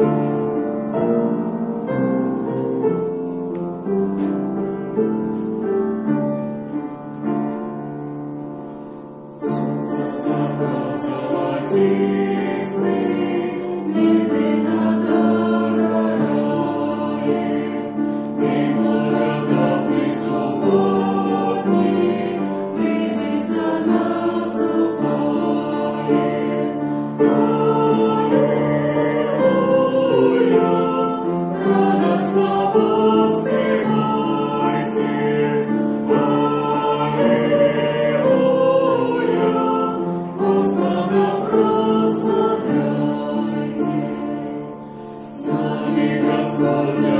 you. Lord.